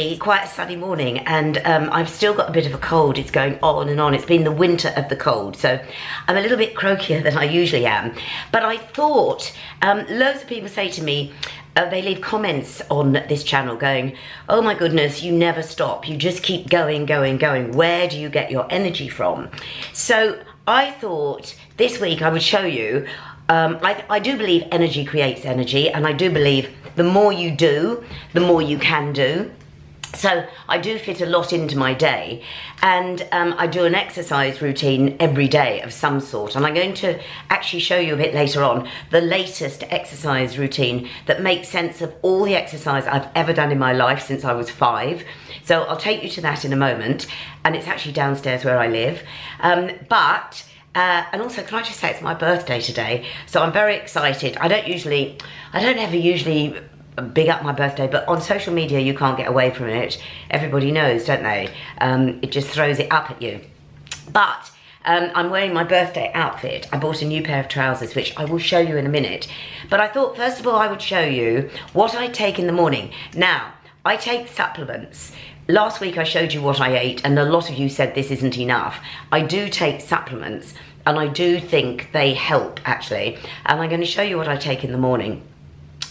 actually quite a sunny morning and um, I've still got a bit of a cold. It's going on and on. It's been the winter of the cold. So I'm a little bit croakier than I usually am. But I thought, um, loads of people say to me, uh, they leave comments on this channel going, oh my goodness, you never stop. You just keep going, going, going. Where do you get your energy from? So I thought this week I would show you um, I, I, do believe energy creates energy, and I do believe the more you do, the more you can do. So I do fit a lot into my day, and um, I do an exercise routine every day of some sort. And I'm going to actually show you a bit later on the latest exercise routine that makes sense of all the exercise I've ever done in my life since I was five. So I'll take you to that in a moment, and it's actually downstairs where I live. Um, but uh, and also, can I just say it's my birthday today, so I'm very excited. I don't usually, I don't ever usually big up my birthday, but on social media you can't get away from it. Everybody knows, don't they? Um, it just throws it up at you. But um, I'm wearing my birthday outfit. I bought a new pair of trousers, which I will show you in a minute. But I thought, first of all, I would show you what I take in the morning. Now, I take supplements. Last week I showed you what I ate and a lot of you said this isn't enough. I do take supplements and I do think they help actually. And I'm going to show you what I take in the morning.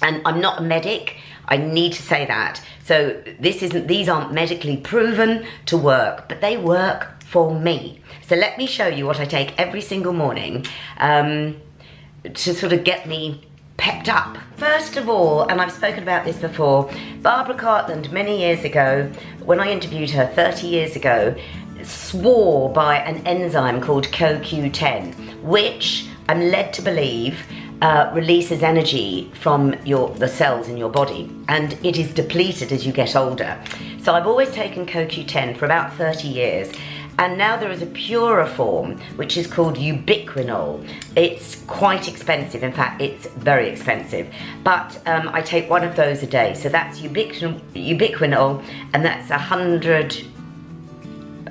And I'm not a medic, I need to say that. So this isn't, these aren't medically proven to work, but they work for me. So let me show you what I take every single morning um, to sort of get me pepped up. First of all, and I've spoken about this before, Barbara Cartland many years ago, when I interviewed her 30 years ago, swore by an enzyme called CoQ10, which I'm led to believe uh, releases energy from your the cells in your body and it is depleted as you get older. So I've always taken CoQ10 for about 30 years and now there is a purer form, which is called ubiquinol. It's quite expensive. In fact, it's very expensive. But um, I take one of those a day. So that's ubiquinol, ubiquinol and that's 100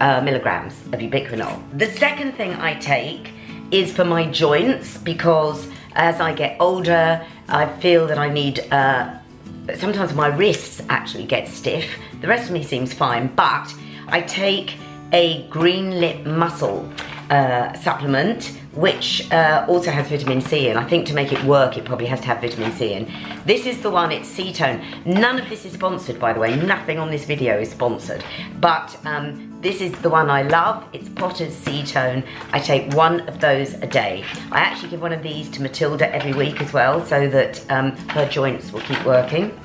uh, milligrams of ubiquinol. The second thing I take is for my joints because as I get older, I feel that I need uh, sometimes my wrists actually get stiff. The rest of me seems fine, but I take a green lip mussel uh, supplement which uh, also has vitamin C and I think to make it work it probably has to have vitamin C in. This is the one, it's Seatone. None of this is sponsored by the way, nothing on this video is sponsored. But um, this is the one I love, it's Potter's Seatone. I take one of those a day. I actually give one of these to Matilda every week as well so that um, her joints will keep working.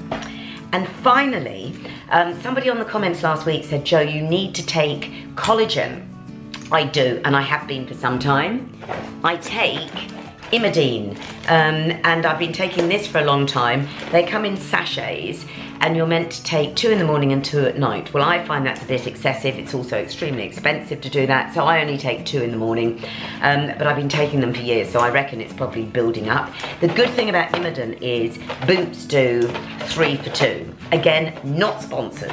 And finally, um, somebody on the comments last week said, Jo, you need to take collagen. I do, and I have been for some time. I take Imedeen, um, and I've been taking this for a long time. They come in sachets, and you're meant to take two in the morning and two at night. Well, I find that's a bit excessive. It's also extremely expensive to do that, so I only take two in the morning. Um, but I've been taking them for years, so I reckon it's probably building up. The good thing about Imedeen is Boots do three for two. Again, not sponsored.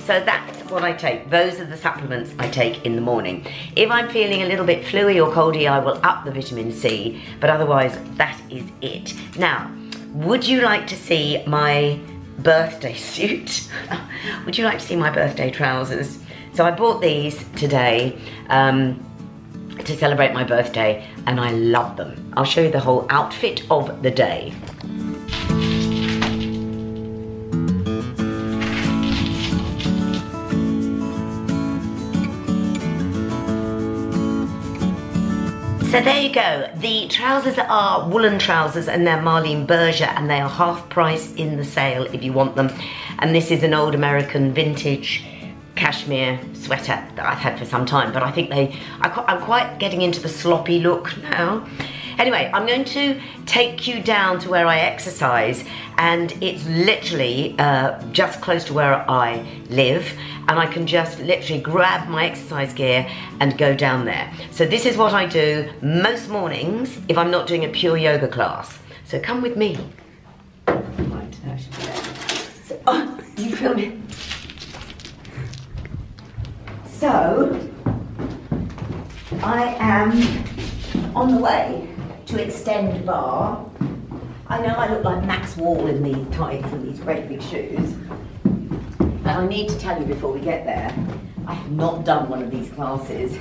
So that's what I take. Those are the supplements I take in the morning. If I'm feeling a little bit fluey or coldy, I will up the vitamin C, but otherwise that is it. Now, would you like to see my birthday suit. Would you like to see my birthday trousers? So I bought these today um, to celebrate my birthday and I love them. I'll show you the whole outfit of the day. So there you go. The trousers are woolen trousers and they're Malene Birger and they are half price in the sale if you want them. And this is an old American vintage cashmere sweater that I've had for some time, but I think they, I'm quite getting into the sloppy look now. Anyway, I'm going to take you down to where I exercise and it's literally uh, just close to where I live and I can just literally grab my exercise gear and go down there. So this is what I do most mornings if I'm not doing a pure yoga class. So come with me. Right, so, oh, you feel me? So, I am on the way to Xtend Barre. I know I look like Max Wall in these tights and these great big shoes. And I need to tell you before we get there, I have not done one of these classes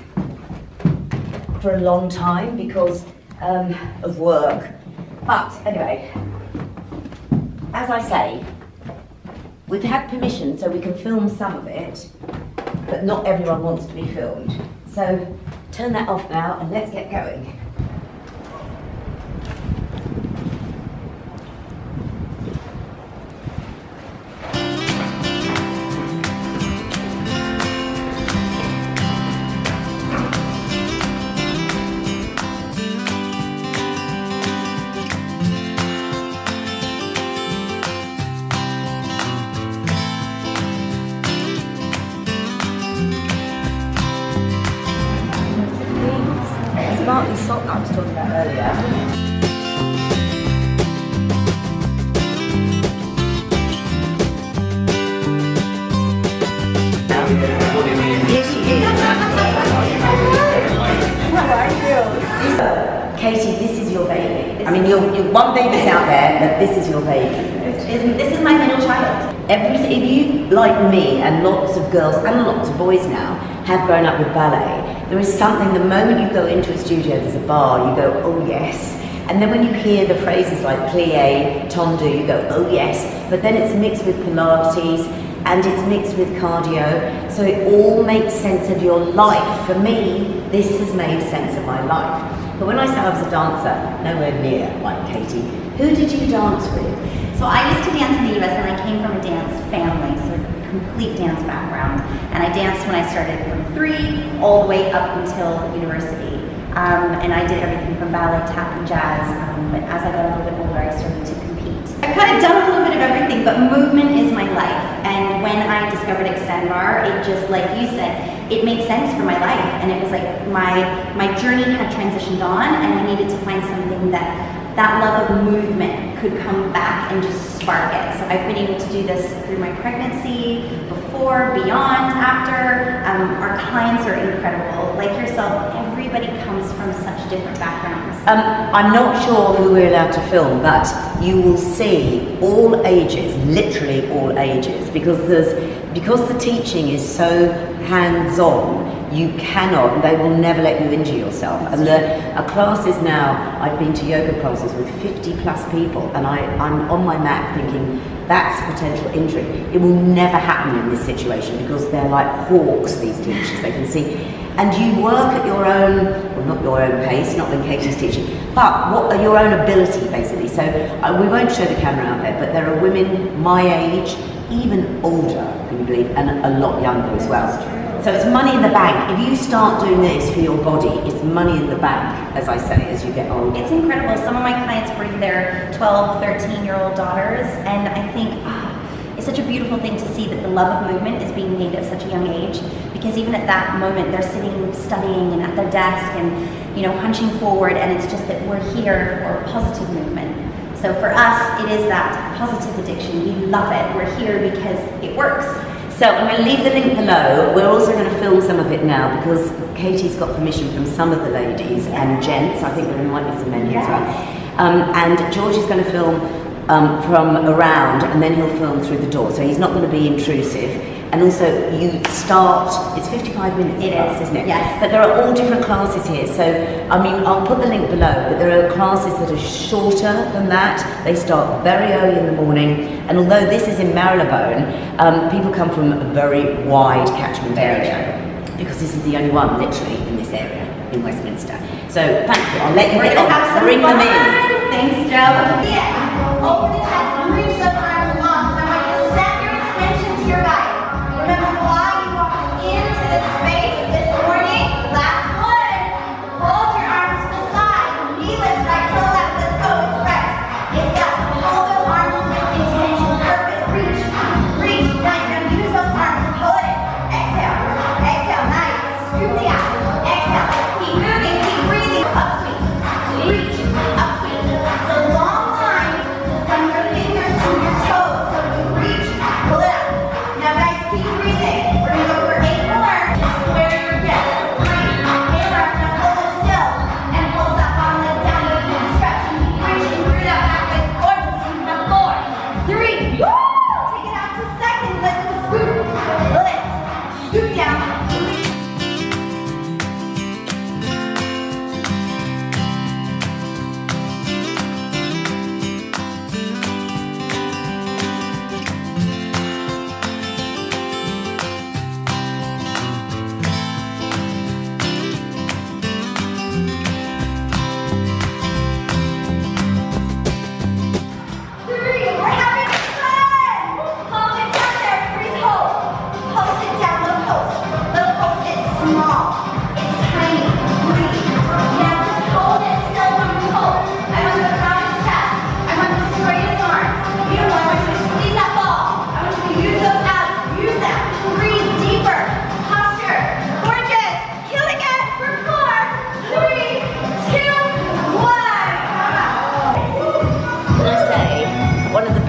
for a long time because um, of work. But anyway, as I say, we've had permission so we can film some of it, but not everyone wants to be filmed. So turn that off now and let's get going. This is your baby. Is- This is my middle child. Every, if you, like me, and lots of girls and lots of boys now, have grown up with ballet, there is something, the moment you go into a studio, there's a bar, you go, oh yes. And then when you hear the phrases like plie, tendu, you go, oh yes. But then it's mixed with Pilates and it's mixed with cardio. So it all makes sense of your life. For me, this has made sense of my life. But when I said I was a dancer, nowhere near like Katie, who did you dance with? So I used to dance in the U.S. and I came from a dance family, so complete dance background. And I danced when I started from three all the way up until university. Um, and I did everything from ballet, tap, and jazz. Um, but as I got a little bit older, I started to kind of done a little bit of everything, but movement is my life. And when I discovered Xtend Barre, it just, like you said, it made sense for my life. And it was like my my journey had transitioned on, and I needed to find something that that love of movement could come back and just spark it. So I've been able to do this through my pregnancy, before, beyond, after. Um, our clients are incredible. Like yourself, everybody comes from such different backgrounds. Um, I'm not sure who we're allowed to film, but you will see all ages, literally all ages, because there's because the teaching is so hands-on. You cannot, they will never let you injure yourself. And the a class is now, I've been to yoga classes with 50 plus people, and I, I'm on my mat thinking that's potential injury. It will never happen in this situation because they're like hawks, these teachers. They can see and you work at your own, well, not your own pace, not when Katie's teaching, but what your own ability basically. So uh, we won't show the camera out there, but there are women my age, even older, can you believe, and a lot younger as well. So it's money in the bank. If you start doing this for your body, it's money in the bank, as I say, as you get older. It's incredible. Some of my clients bring their 12, 13 year old daughters, and I think ah, it's such a beautiful thing to see that the love of movement is being made at such a young age. Because even at that moment, they're sitting studying and at their desk and you know hunching forward, and it's just that we're here for positive movement. So for us, it is that positive addiction. We love it. We're here because it works. So I'm going to leave the link below. We're also going to film some of it now because Katie's got permission from some of the ladies and gents. I think there might be some men here as well. Um, and George is going to film um, from around and then he'll film through the door. So he's not going to be intrusive. And also, you start, it's 55 minutes It class, is, isn't it? yes. But there are all different classes here. So, I mean, I'll put the link below, but there are classes that are shorter than that. They start very early in the morning. And although this is in Marylebone, um, people come from a very wide catchment area because this is the only one, literally, in this area in Westminster. So, thank you. I'll let you We're get on. have some Bring them in. Thanks, Jo. Yeah.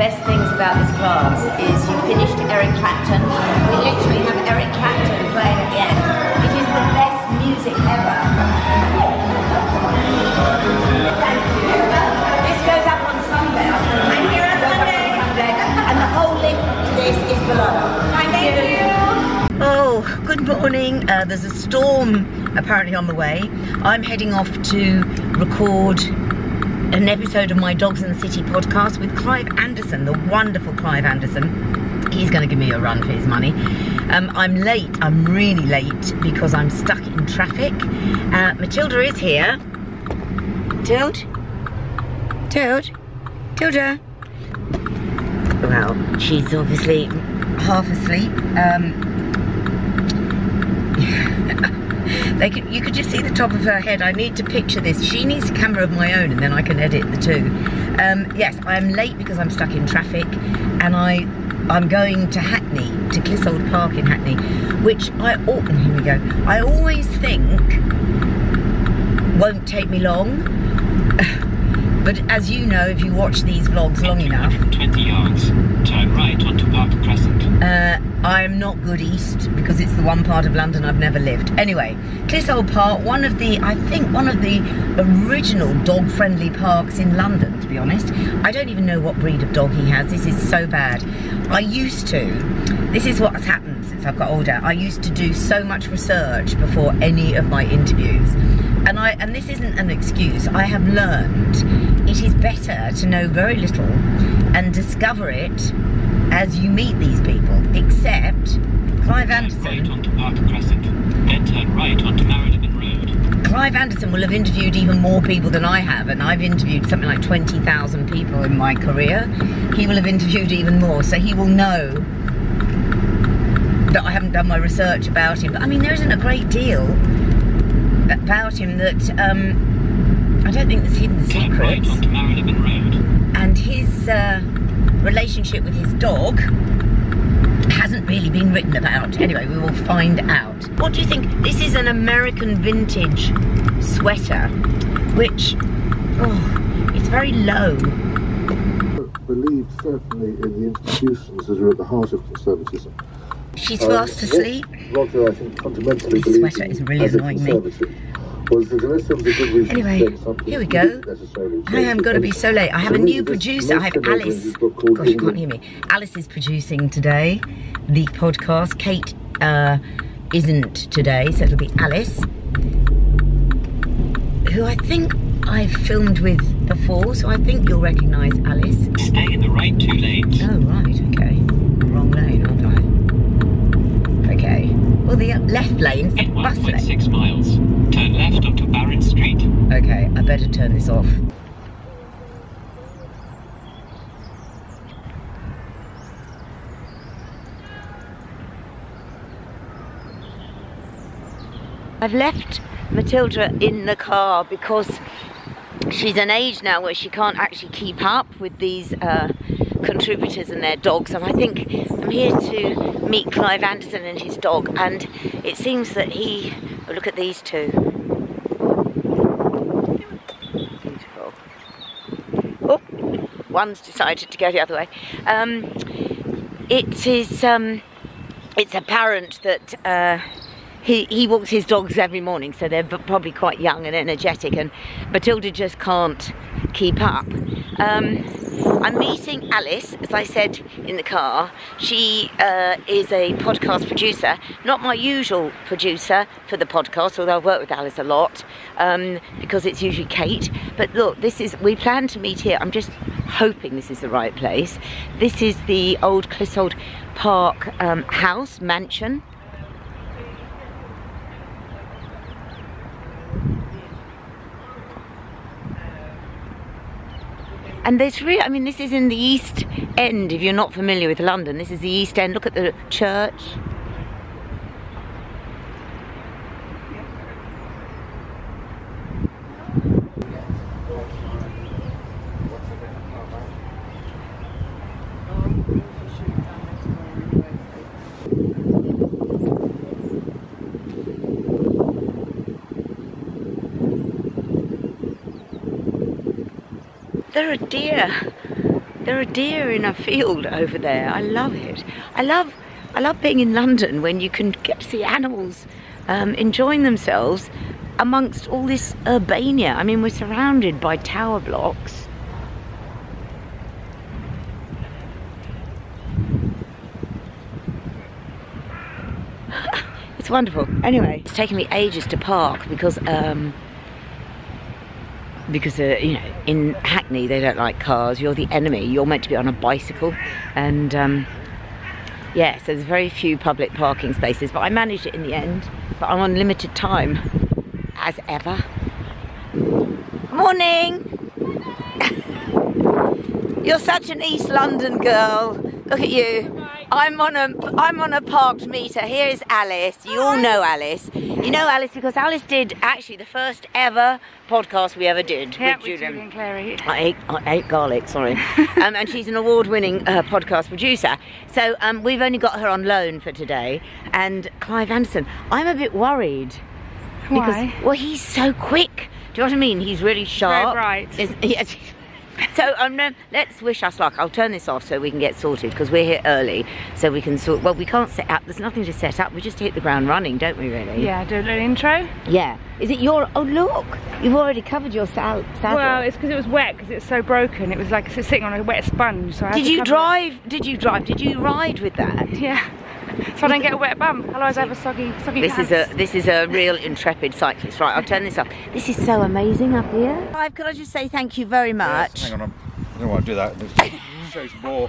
Best things about this class is you good morning. Uh, there's a storm apparently on the way. I'm heading off to record an episode of my Dogs in the City podcast with Clive Anderson, the wonderful Clive Anderson. He's going to give me a run for his money. Um, I'm late. I'm really late because I'm stuck in traffic. Uh, Matilda is here. Tild? Tild? Tilda? Well, she's obviously half asleep. Um, they could, you could just see the top of her head. I need to picture this. She needs a camera of my own, and then I can edit the two. Um, yes, I am late because I'm stuck in traffic, and I I'm going to Hackney to Clissold Park in Hackney, which I oh, here we go. I always think won't take me long. But as you know, if you watch these vlogs long enough, 20 yards. Turn right onto Park Crescent. uh, I'm not good east because it's the one part of London I've never lived. Anyway, Clissold Park, one of the, I think one of the original dog-friendly parks in London, to be honest. I don't even know what breed of dog he has. This is so bad. I used to, this is what's happened since I've got older. I used to do so much research before any of my interviews. And I and this isn't an excuse. I have learned it is better to know very little and discover it as you meet these people. Except Clive Turn right Anderson. onto Park Crescent. Then turn right onto Marylebone Road. Clive Anderson will have interviewed even more people than I have, and I've interviewed something like 20,000 people in my career. He will have interviewed even more, so he will know that I haven't done my research about him. But I mean, there isn't a great deal about him that um, I don't think there's hidden Turn right secrets. onto Marylebone Road. and his uh, relationship with his dog hasn't really been written about. Anyway, we will find out. What do you think? This is an American vintage sweater, which, oh, it's very low. believed certainly in the institutions that are at the heart of conservatism. She's Um, fast what asleep. Roger, I think, fundamentally This sweater is really annoying me. Conservative Was that unless there was a good reason Anyway, to change something, here we go. didn't I am going to be so late. I have a new producer. I have Alice. book Gosh, you can't hear me. Alice is producing today the podcast. Kate uh, isn't today, so it'll be Alice, who I think I've filmed with before, so I think you'll recognise Alice. Stay in the right two lanes. Oh, right, okay. Wrong lane, aren't I? Okay. Well, the left lane's In bus lane. 1.6 miles. Turn left onto Barron Street. Okay, I better turn this off. I've left Matilda in the car because she's an age now where she can't actually keep up with these uh, contributors and their dogs. And I think I'm here to meet Clive Anderson and his dog. And it seems that he. Oh, look at these two. Oh, one's decided to go the other way. Um, it is. Um, it's apparent that. Uh, he, he walks his dogs every morning, so they're probably quite young and energetic, and Matilda just can't keep up. Um, I'm meeting Alice, as I said in the car. She uh, is a podcast producer, not my usual producer for the podcast, although I've worked with Alice a lot um, because it's usually Kate. But look, this is, we plan to meet here. I'm just hoping this is the right place. This is the old Clissold Park um, house, mansion. And there's really, I mean, this is in the East End, if you're not familiar with London. This is the East End. Look at the church. There are deer. There are deer in a field over there. I love it. I love, I love being in London when you can get to see animals um, enjoying themselves amongst all this urbania. I mean, we're surrounded by tower blocks. it's wonderful. Anyway, it's taken me ages to park because um, because uh, you know in Hackney they don't like cars. You're the enemy. You're meant to be on a bicycle, and um, yeah, so there's very few public parking spaces. But I managed it in the end. But I'm on limited time, as ever. Morning. You're such an East London girl. Look at you. I'm on a I'm on a parked meter. Here is Alice. You all know Alice. You know Alice because Alice did actually the first ever podcast we ever did Yeah, with with Julian. Julian Clary. I ate, I ate garlic, sorry. um, and she's an award-winning uh, podcast producer. So um, we've only got her on loan for today. And Clive Anderson, I'm a bit worried. Because, Why? well, he's so quick. Do you know what I mean? He's really sharp. Very bright. Yes. So um, let's wish us luck. I'll turn this off so we can get sorted because we're here early, so we can sort. Well, we can't set up. There's nothing to set up. We just hit the ground running, don't we? Really? Yeah, do a little intro. Yeah. Is it your? Oh look, you've already covered your sal- saddle. Well, it's because it was wet because it's so broken. It was like sitting on a wet sponge. So I Did you drive? Did you drive? Did you ride with that? Yeah. So I don't get a wet bum. Otherwise, I have a soggy, soggy This is a this is a real intrepid cyclist. Right, I'll turn this up. This is so amazing up here. Clive, could I just say thank you very much? Hang on, I'm, I don't want to do that. It shows more,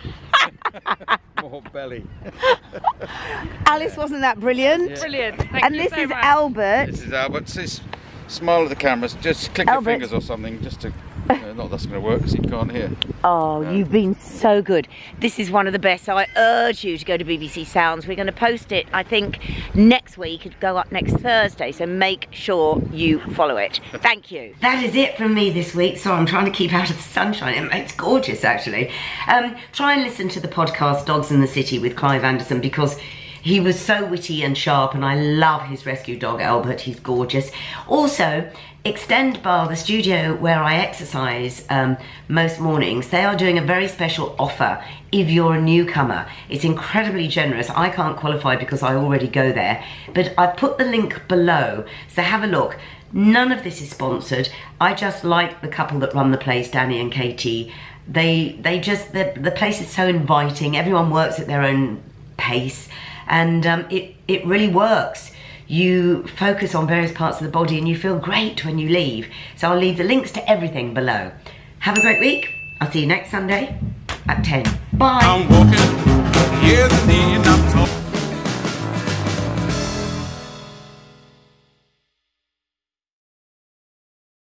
more belly. Alice, wasn't that brilliant? Brilliant. Thank And you this so is much. Albert. This is Albert. Says, smile at the cameras. Just click Albert. your fingers or something, just to. Uh, not that's going to work because he can't hear. Oh, you've been so good. This is one of the best. So I urge you to go to BBC Sounds. We're going to post it, I think, next week. It'll go up next Thursday. So make sure you follow it. Thank you. That is it from me this week. So I'm trying to keep out of the sunshine. It's gorgeous, actually. Um, try and listen to the podcast Dogs in the City with Clive Anderson because he was so witty and sharp, and I love his rescue dog, Albert. He's gorgeous. Also, Xtend Barre, the studio where I exercise um, most mornings, they are doing a very special offer if you're a newcomer. It's incredibly generous. I can't qualify because I already go there, but I've put the link below, so have a look. None of this is sponsored. I just like the couple that run the place, Danny and Katie. They they just the the place is so inviting. Everyone works at their own pace, and um, it it really works. You focus on various parts of the body, and you feel great when you leave. So I'll leave the links to everything below. Have a great week. I'll see you next Sunday at ten. Bye.